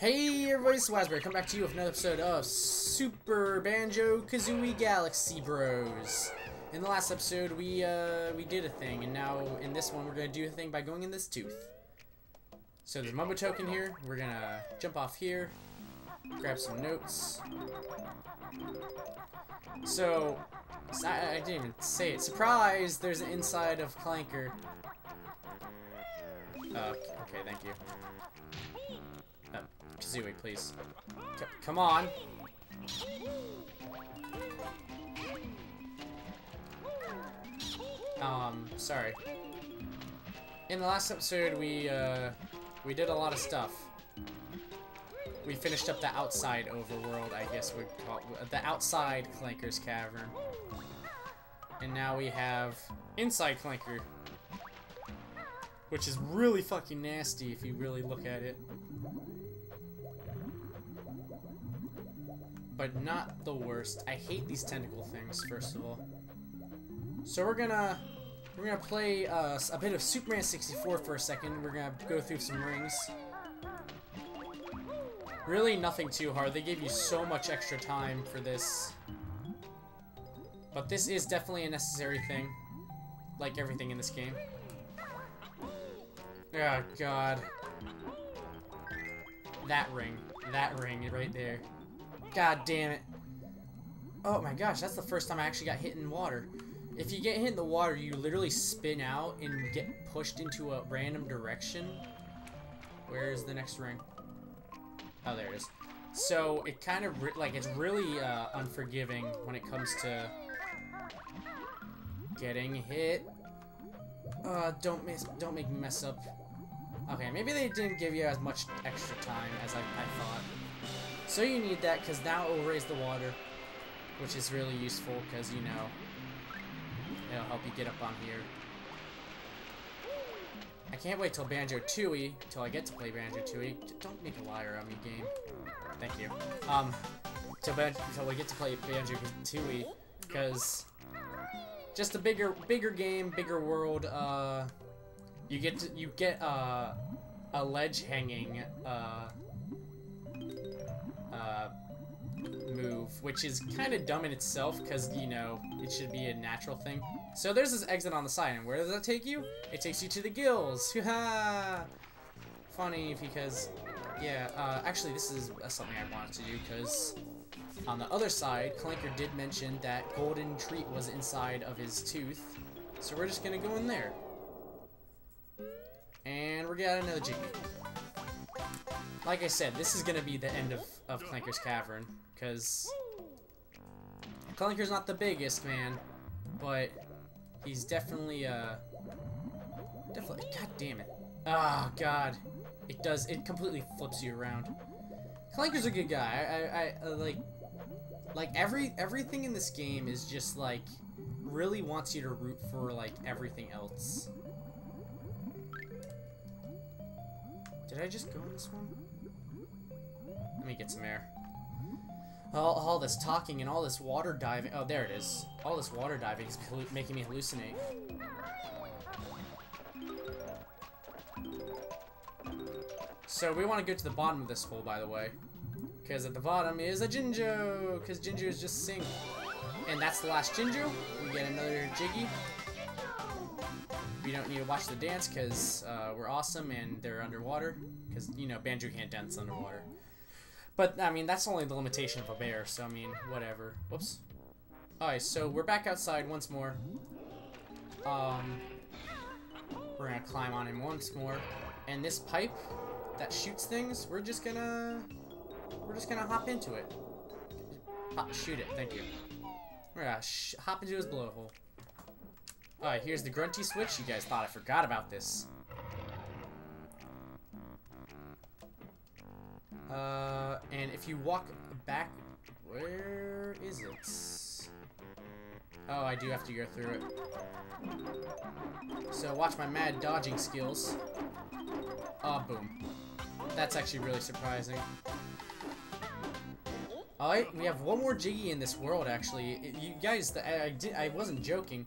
Hey everybody, it's Wasbury. Come back to you with another episode of Super Banjo Kazooie Galaxy Bros. In the last episode, we uh, we did a thing, and now in this one, we're gonna do a thing by going in this tooth. So there's Mumbo token here. We're gonna jump off here, grab some notes. So I, I didn't even say it. Surprise! There's an inside of Clanker. Uh, okay, thank you. Uh, Kazooie, please. C come on! Um, sorry. In the last episode, we, uh, we did a lot of stuff. We finished up the outside overworld, I guess we'd call it. The outside Clanker's Cavern. And now we have inside Clanker. Which is really fucking nasty if you really look at it. But not the worst. I hate these tentacle things, first of all. So we're gonna we're gonna play uh, a bit of Superman 64 for a second. We're gonna go through some rings. Really nothing too hard. They gave you so much extra time for this. But this is definitely a necessary thing. Like everything in this game. Oh, God. That ring. That ring right there. God damn it. Oh my gosh, that's the first time I actually got hit in water. If you get hit in the water, you literally spin out and get pushed into a random direction. Where's the next ring? Oh, there it is. So, it kind of, like, it's really uh, unforgiving when it comes to getting hit. Uh, don't miss, don't make me mess up. Okay, maybe they didn't give you as much extra time as I, I thought. So you need that, because now it will raise the water, which is really useful, because, you know, it'll help you get up on here. I can't wait till Banjo-Tooie, till I get to play Banjo-Tooie. Don't make a liar on me, game. Thank you. Um, till, Ban till we get to play Banjo-Tooie, because just a bigger, bigger game, bigger world, uh, you get to, you get, uh, a ledge hanging, uh, uh, move, which is kind of dumb in itself, because, you know, it should be a natural thing. So there's this exit on the side, and where does that take you? It takes you to the gills. Ha! Funny, because, yeah, uh, actually, this is something I wanted to do, because on the other side, Clanker did mention that golden treat was inside of his tooth, so we're just gonna go in there. And we're gonna another Jiggy. Like I said, this is gonna be the end of, of Clanker's Cavern, because Clanker's not the biggest, man, but he's definitely, uh, definitely, god damn it. Oh, god. It does, it completely flips you around. Clanker's a good guy. I, I, I, like, like every everything in this game is just like really wants you to root for like everything else. Did I just go in this one? Let me get some air. All, all this talking and all this water diving. Oh, there it is. All this water diving is making me hallucinate. So we want to go to the bottom of this hole, by the way. Because at the bottom is a Jinjo! Because Jinjos just sink. And that's the last Jinjo. We get another Jiggy. We don't need to watch the dance because uh, we're awesome and they're underwater. Because, you know, Banjo can't dance underwater. But, I mean, that's only the limitation of a bear, so, I mean, whatever. Whoops. Alright, so we're back outside once more. Um, we're gonna climb on him once more. And this pipe that shoots things, we're just gonna we're just gonna hop into it. Hop, shoot it, thank you. We're gonna hop into his blowhole. Alright, here's the grunty switch. You guys thought I forgot about this. Uh, and if you walk back, where is it? Oh, I do have to go through it. So watch my mad dodging skills. Ah, oh, boom. That's actually really surprising. Alright, we have one more Jiggy in this world, actually. You guys, I, I, did, I wasn't joking.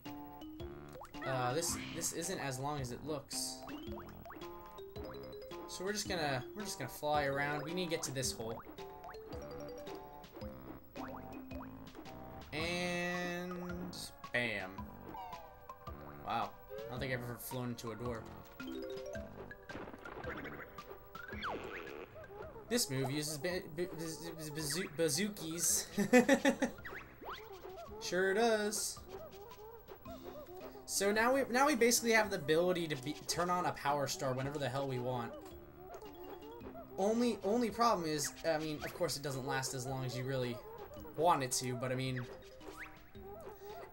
Uh, this, this isn't as long as it looks. So we're just gonna we're just gonna fly around. We need to get to this hole. And bam. Wow. I don't think I've ever flown into a door. This move uses ba ba bazoo bazookies. sure does. So now we now we basically have the ability to be, turn on a power star whenever the hell we want. Only only problem is, I mean, of course it doesn't last as long as you really want it to, but I mean,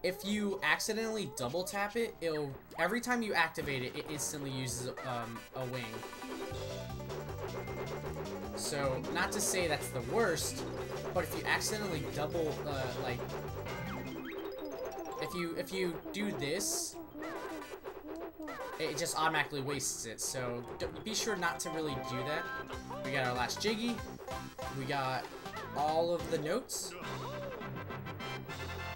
if you accidentally double tap it, it'll every time you activate it, it instantly uses um, a wing. So, not to say that's the worst, but if you accidentally double, uh, like, if you if you do this, it just automatically wastes it. So be sure not to really do that. We got our last Jiggy. We got all of the notes.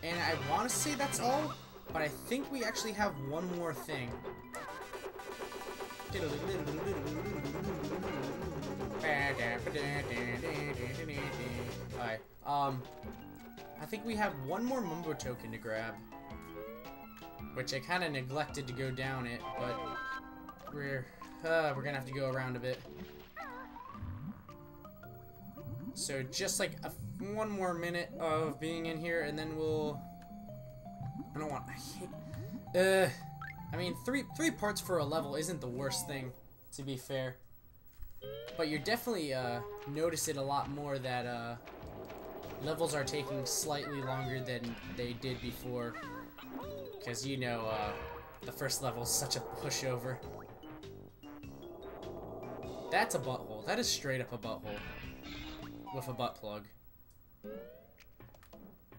And I want to say that's all, but I think we actually have one more thing. Alright, um, I think we have one more Mumbo token to grab. Which I kind of neglected to go down it, but we're, uh, we're gonna have to go around a bit. So just like one more minute of being in here, and then we'll. I don't want. I hate. Uh, I mean, three three parts for a level isn't the worst thing, to be fair. But you definitely uh, notice it a lot more that uh, levels are taking slightly longer than they did before. Because you know, uh, the first level is such a pushover. That's a butthole. That is straight up a butthole with a butt plug.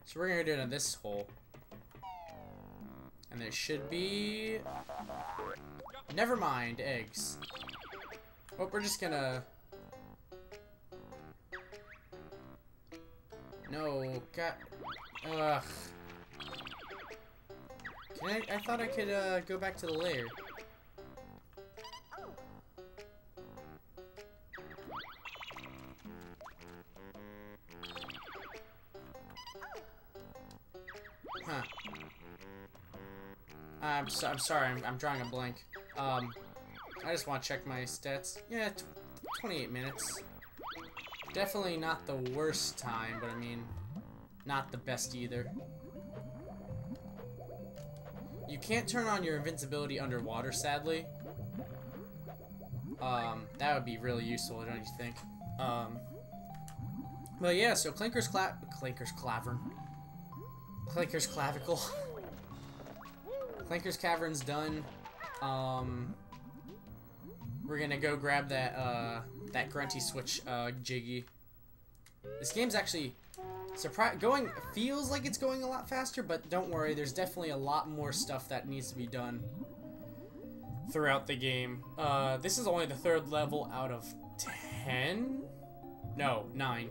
So we're gonna do it in this hole. And there should be... Never mind, eggs. Oh, we're just gonna... No, God... Ugh. Can I, I thought I could uh, go back to the lair. Huh. I'm, so, I'm sorry, I'm, I'm drawing a blank. Um, I just want to check my stats. Yeah, 28 minutes. Definitely not the worst time, but I mean, not the best either. You can't turn on your invincibility underwater, sadly. Um, that would be really useful, don't you think? Um, but yeah, so Clinker's Cla- Clanker's Clavern. Clinker's Clavicle. Clinker's Cavern's done. Um, we're gonna go grab that, uh, that Grunty Switch, uh, Jiggy. This game's actually surprise going feels like it's going a lot faster, but don't worry, there's definitely a lot more stuff that needs to be done throughout the game. Uh, this is only the third level out of ten? No, nine.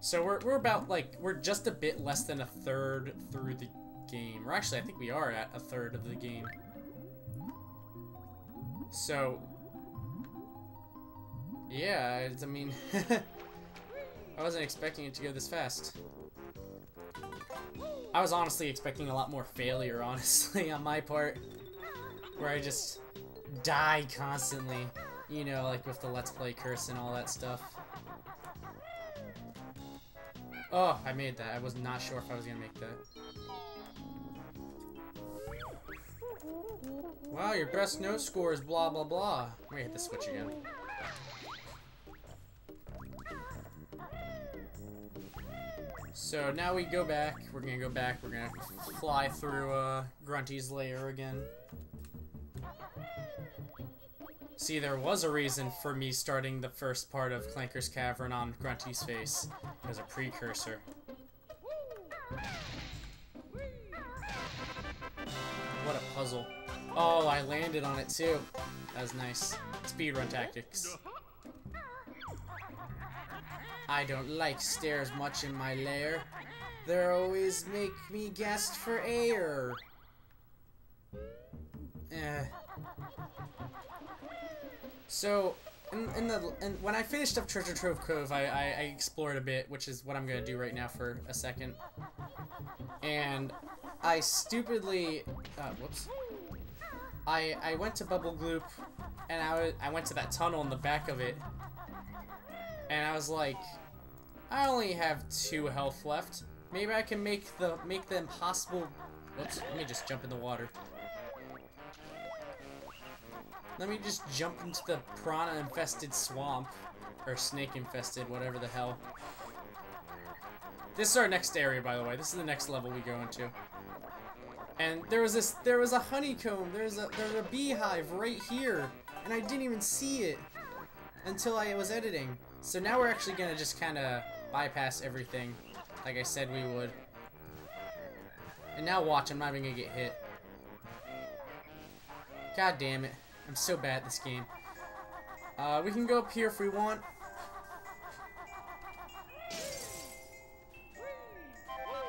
So we're, we're about, like, we're just a bit less than a third through the game. Or actually, I think we are at a third of the game. So, yeah, I mean, I wasn't expecting it to go this fast. I was honestly expecting a lot more failure, honestly, on my part. Where I just die constantly. You know, like with the Let's Play curse and all that stuff. Oh, I made that. I was not sure if I was gonna make that. Wow, your best note score is blah blah blah. Me hit the switch again. So now we go back. We're gonna go back. We're gonna fly through uh, Grunty's lair again. See, there was a reason for me starting the first part of Clanker's Cavern on Grunty's face as a precursor. What a puzzle. Oh, I landed on it too. That was nice. Speedrun tactics. I don't like stairs much in my lair. They always make me gasp for air. Eh. So, in, in the in, when I finished up Treasure Trove Cove, I, I, I explored a bit, which is what I'm gonna do right now for a second. And I stupidly, uh, whoops. I I went to Bubble Gloop, and I I went to that tunnel in the back of it, and I was like, I only have two health left. Maybe I can make the make the impossible. Let me just jump in the water. Let me just jump into the piranha-infested swamp. Or snake-infested, whatever the hell. This is our next area, by the way. This is the next level we go into. And there was this, there was a honeycomb, there's a, there's a beehive right here. And I didn't even see it until I was editing. So now we're actually gonna just kind of bypass everything, like I said we would. And now watch, I'm not even gonna get hit. God damn it. I'm so bad at this game. Uh, we can go up here if we want.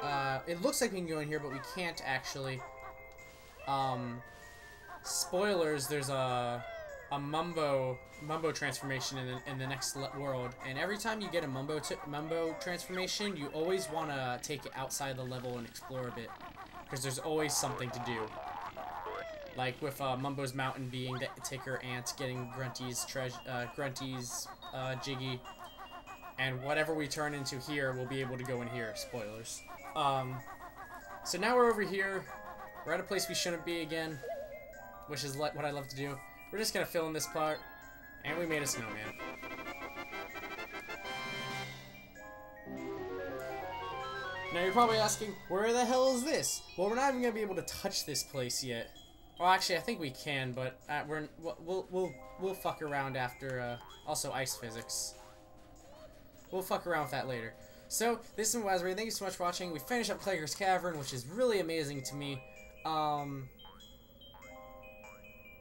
Uh, it looks like we can go in here, but we can't actually. Um, spoilers, there's a a mumbo mumbo transformation in the, in the next world, and every time you get a mumbo mumbo transformation, you always want to take it outside the level and explore a bit, because there's always something to do. Like with uh, Mumbo's Mountain being the Ticker Ant, getting Grunty's treasure, uh, Grunty's uh, Jiggy, and whatever we turn into here, we'll be able to go in here. Spoilers. Um, so now we're over here. We're at a place we shouldn't be again, which is what I love to do. We're just gonna fill in this part, and we made a snowman. Now you're probably asking, where the hell is this? Well, we're not even gonna be able to touch this place yet. Well, actually, I think we can, but uh, we're we'll we'll we'll fuck around after. Uh, also, ice physics. We'll fuck around with that later. So, this is Wazberry. Thank you so much for watching. We finished up Clegger's Cavern, which is really amazing to me. Um,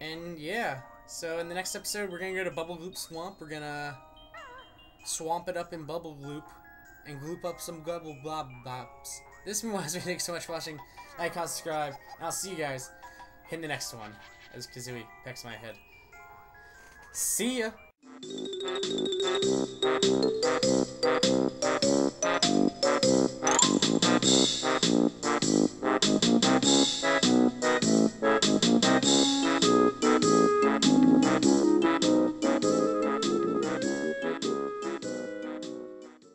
and yeah, so in the next episode, we're gonna go to Bubble Gloop Swamp. We're gonna swamp it up in Bubble Gloop and gloop up some Gobble blob bops. This was Wise Thanks so much for watching. Like, comment, subscribe, and I'll see you guys in the next one as Kazooie pecks my head. See ya!